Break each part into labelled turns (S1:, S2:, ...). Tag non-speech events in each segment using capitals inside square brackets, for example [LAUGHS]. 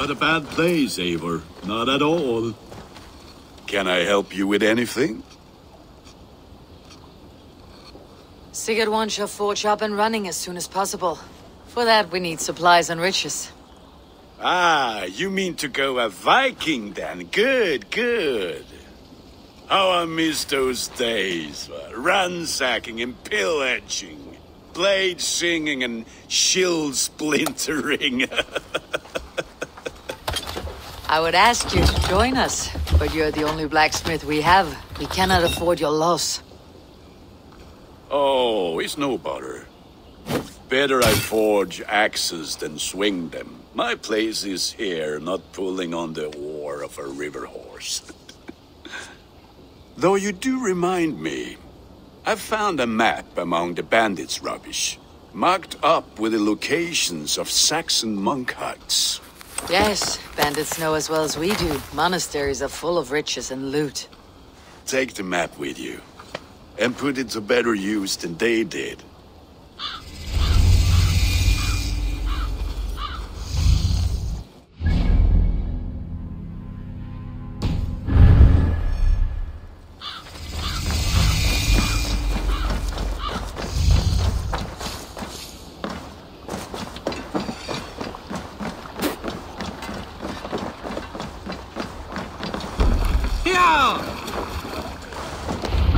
S1: Not a bad place, Eivor. Not at all.
S2: Can I help you with anything?
S3: Sigurd wants your forge up and running as soon as possible. For that, we need supplies and riches.
S2: Ah, you mean to go a Viking then? Good, good. How I miss those days. uh, Ransacking and pillaging. Blade singing and shield splintering. [LAUGHS]
S3: I would ask you to join us, but you're the only blacksmith we have. We cannot afford your loss.
S2: oh, it's no bother. Better I forge axes than swing them. My place is here, not pulling on the oar of a river horse. [LAUGHS] Though you do remind me, I found a map among the bandits' rubbish, marked up with the locations of Saxon monk huts.
S3: Yes, bandits know as well as we do. Monasteries are full of riches and loot.
S2: Take the map with you, and put it to better use than they did.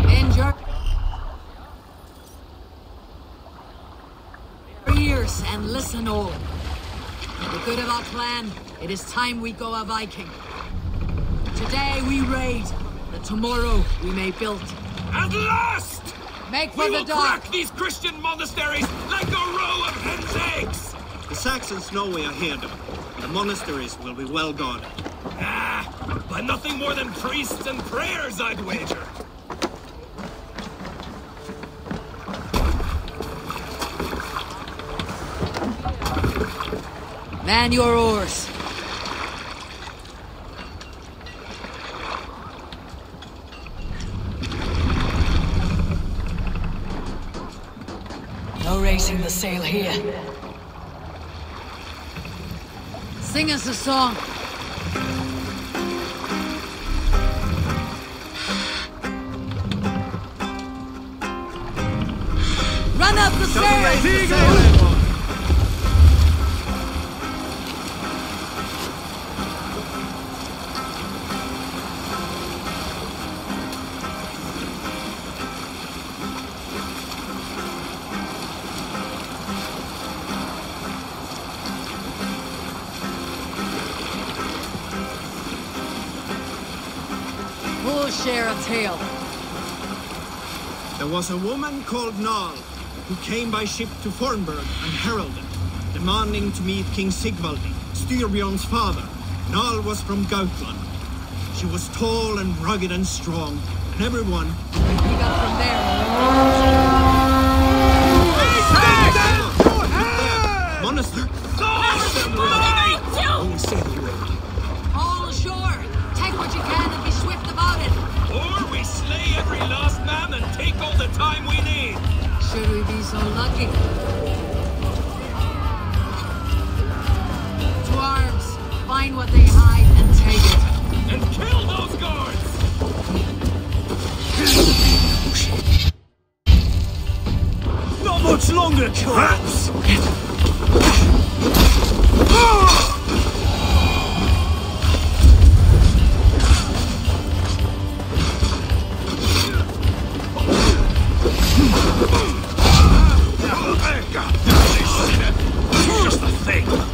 S3: Enjoy.
S4: ears and listen all. For the good of our clan, it is time we go a Viking. Today we raid, that tomorrow we may build.
S5: At last!
S4: Make for
S5: We
S4: the
S5: will
S4: dark!
S5: crack these Christian monasteries like a row of hen's eggs!
S6: The Saxons know we are here, though. The monasteries will be well guarded.
S5: Ah, by nothing more than priests and prayers, I'd wager.
S4: Man your oars.
S3: No raising the sail here.
S4: Sing us a song. We'll share a tale.
S6: There was a woman called Nal who came by ship to Fornburg and heralded, demanding to meet King Sigvaldi, Styrbjorn's father. Nal was from Gautland. She was tall and rugged and strong, and everyone
S4: We got from there.
S6: Monastery. Only say the word.
S4: All ashore. Take what you can and be swift about it.
S5: Or we slay every last man and take all the time we need.
S4: Should we be so lucky? To arms. Find what they hide and take it.
S5: And kill those guards!
S1: Not much longer, Rats! Just the thing.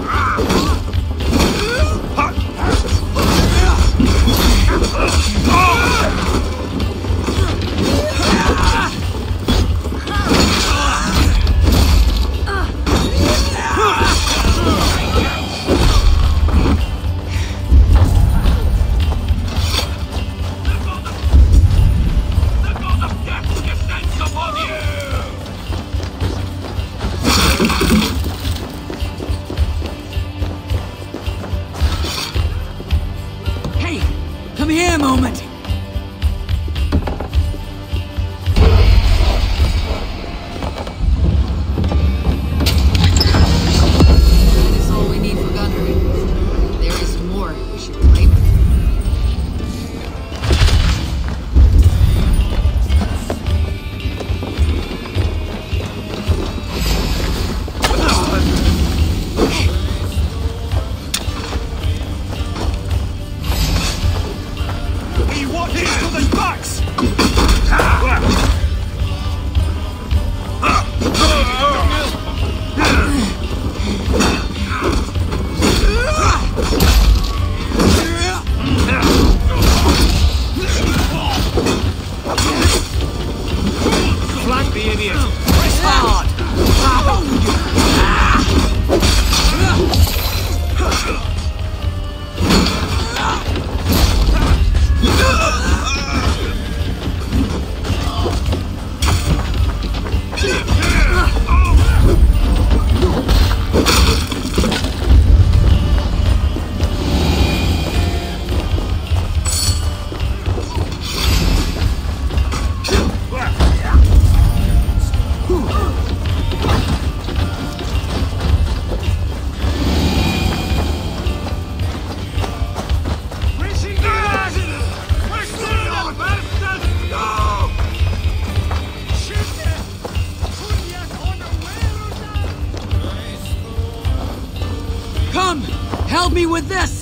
S3: Me with this!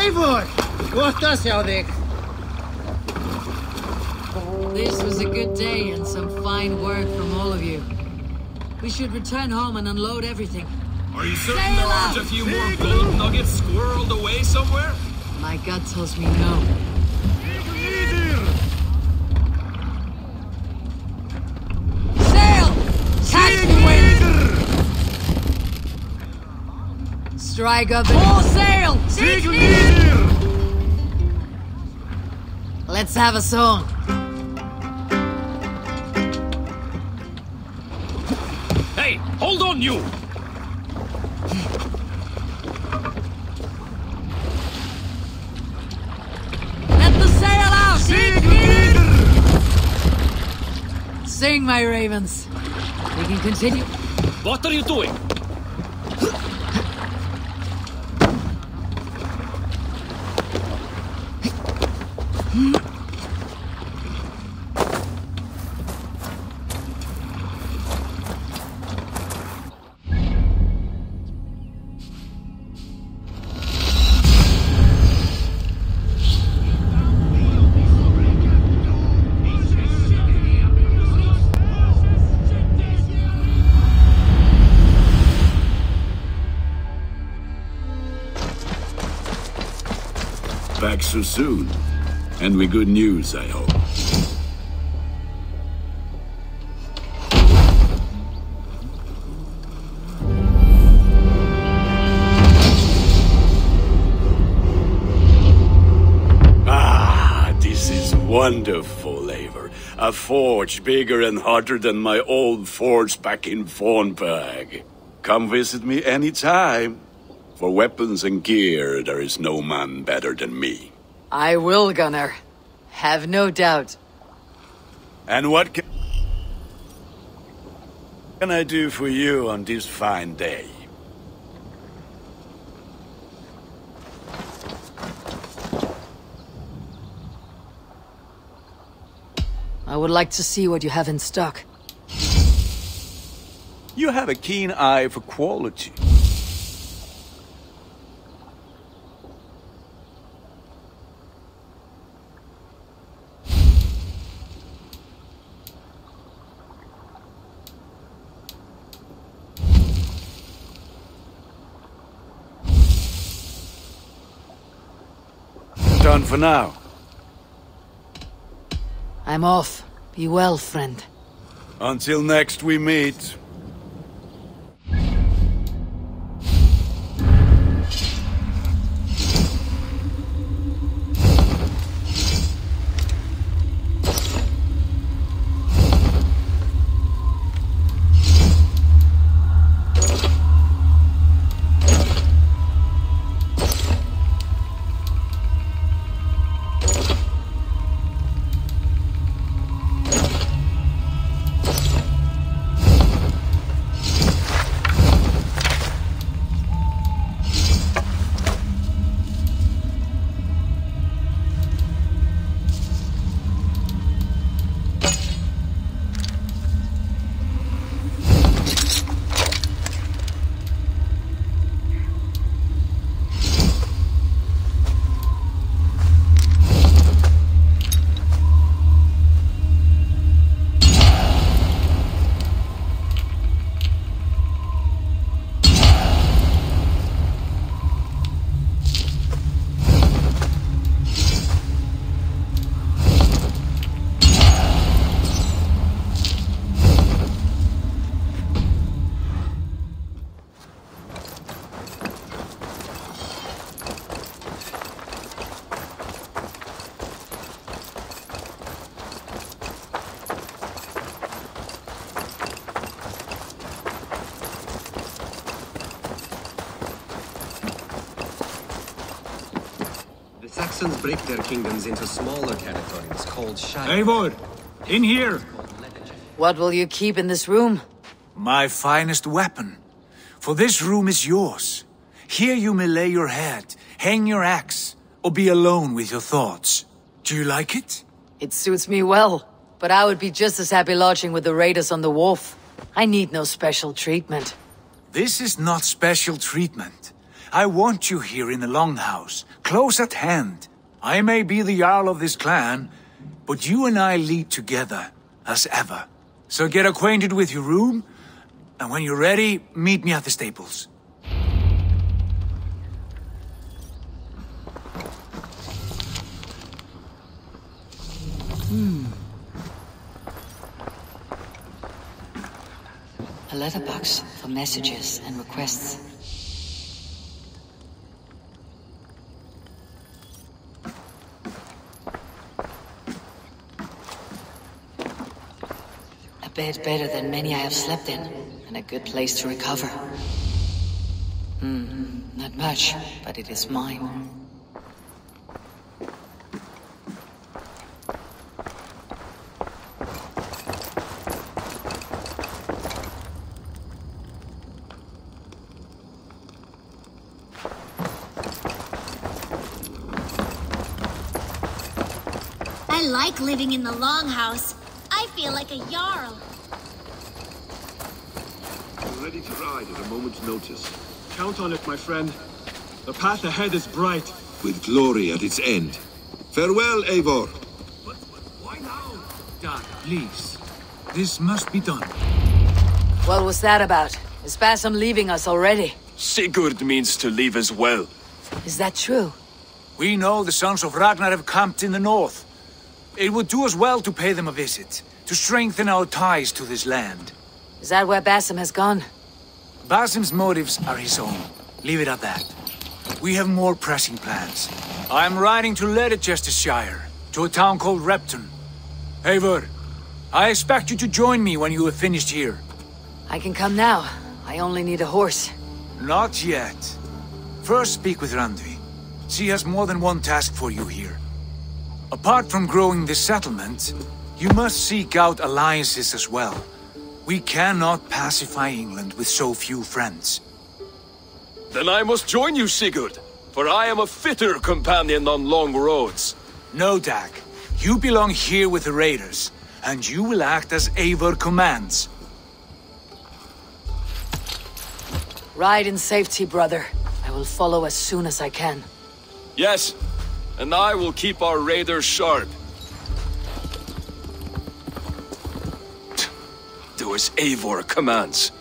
S4: Eivor! Kohtas jag dig.
S3: This was a good day and some fine work from all of you. We should return home and unload everything.
S5: Are you certain
S3: Sail
S5: there aren't a few more gold nuggets squirreled away somewhere?
S3: My gut tells me no. Sail! Catch the wind! Strike Let's have a song.
S5: Hey, hold on, you!
S3: Let the sail out! Sing, my ravens. We can continue.
S5: What are you doing?
S2: Back so soon. And with good news, I hope. Ah, this is wonderful, Eivor. A forge bigger and hotter than my old forge back in Fornburg. Come visit me anytime. For weapons and gear, there is no man better than me.
S7: I will, Gunnar. Have no doubt.
S2: And what can, can I do for you on this fine day?
S7: I would like to see what you have in stock.
S2: You have a keen eye for quality. For now.
S3: I'm off. Be well, friend.
S2: Until next we meet.
S8: Saxons break their kingdoms into smaller territories called shires.
S1: Eivor, in here.
S3: What will you keep in this room?
S9: My finest weapon. For this room is yours. Here you may lay your head, hang your axe, or be alone with your thoughts. Do you like it?
S3: It suits me well, but I would be just as happy lodging with the raiders on the wharf. I need no special treatment.
S9: This is not special treatment. I want you here in the Longhouse, close at hand. I may be the Jarl of this clan, but you and I lead together, as ever. So get acquainted with your room, and when you're ready, meet me at the stables. Hmm.
S3: A letterbox for messages and requests. A bed better than many I have slept in, and a good place to recover. Hmm, not much, but it is mine.
S10: I like living in the longhouse. I feel like a Jarl.
S1: Ready to ride at a moment's notice. Count on it, my friend. The path ahead is bright.
S11: with glory at its end. Farewell, Eivor.
S5: But, but why now?
S9: Dad, please. This must be done.
S3: What was that about? Is Basim leaving us already?
S5: Sigurd means to leave as well.
S3: Is that true?
S9: We know the sons of Ragnar have camped in the north. It would do us well to pay them a visit, to strengthen our ties to this land.
S3: Is that where Basim has gone?
S9: Basim's motives are his own. Leave it at that. We have more pressing plans. I'm riding to Leicestershire, to a town called Repton. Eivor, I expect you to join me when you have finished here.
S3: I can come now. I only need a horse.
S9: Not yet. First speak with Randvi. She has more than one task for you here. Apart from growing this settlement, you must seek out alliances as well. We cannot pacify England with so few friends.
S5: Then I must join you, Sigurd, for I am a fitter companion on long roads.
S9: No, Dag. You belong here with the raiders, and you will act as Eivor commands.
S3: Ride in safety, brother. I will follow as soon as I can.
S5: Yes, and I will keep our raiders sharp. Do as Eivor commands.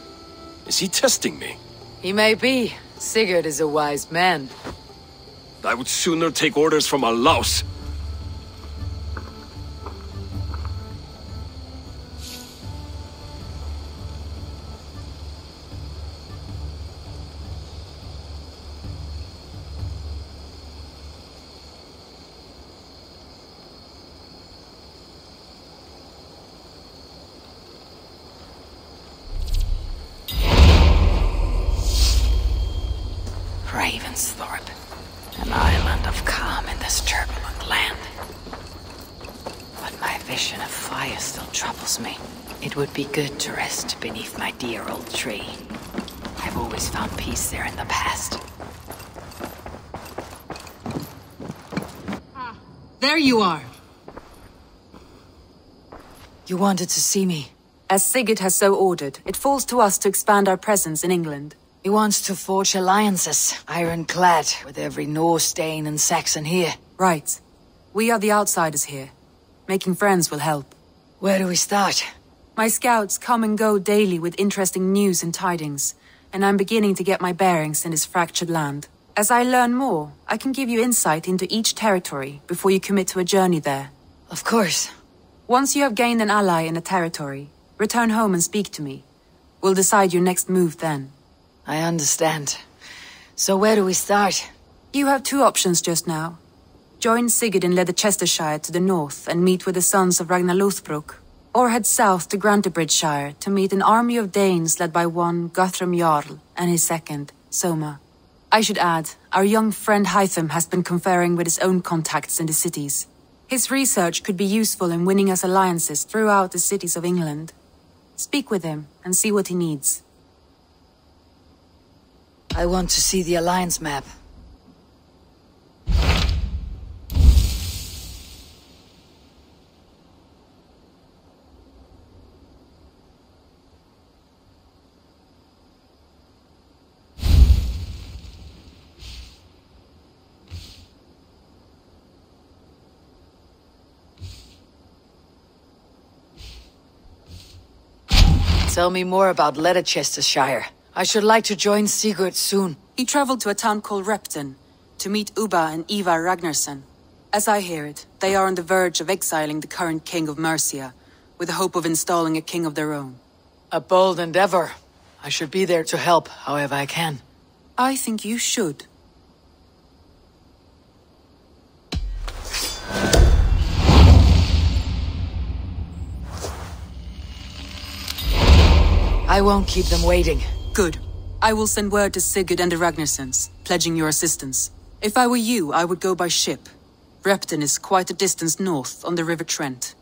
S5: Is he testing me?
S3: He may be. Sigurd is a wise man.
S5: I would sooner take orders from a louse.
S3: It would be good to rest beneath my dear old tree. I've always found peace there in the past.
S4: Ah, there you are.
S3: You wanted to see me.
S12: As Sigurd has so ordered, it falls to us to expand our presence in England.
S3: He wants to forge alliances, ironclad, with every Norse, Dane, and Saxon here.
S12: Right. We are the outsiders here. Making friends will help.
S3: Where do we start?
S12: My scouts come and go daily with interesting news and tidings, and I'm beginning to get my bearings in this fractured land. As I learn more, I can give you insight into each territory before you commit to a journey there.
S3: Of course.
S12: Once you have gained an ally in a territory, return home and speak to me. We'll decide your next move then.
S3: I understand. So where do we start?
S12: You have two options just now. Join Sigurd in Leicestershire to the north and meet with the sons of Ragnar Lothbrok, or head south to Grantebridgescire to meet an army of Danes led by one Guthrum Jarl and his second, Soma. I should add, our young friend Hytham has been conferring with his own contacts in the cities. His research could be useful in winning us alliances throughout the cities of England. Speak with him and see what he needs.
S3: I want to see the Alliance map. Tell me more about Leicestershire. I should like to join Sigurd soon.
S12: He traveled to a town called Repton to meet Ubba and Ivar Ragnarsson. As I hear it, they are on the verge of exiling the current king of Mercia, with the hope of installing a king of their own.
S3: A bold endeavor. I should be there to help however I can.
S12: I think you should.
S3: I won't keep them waiting.
S12: Good. I will send word to Sigurd and the Ragnarssons, pledging your assistance. If I were you, I would go by ship. Repton is quite a distance north on the River Trent.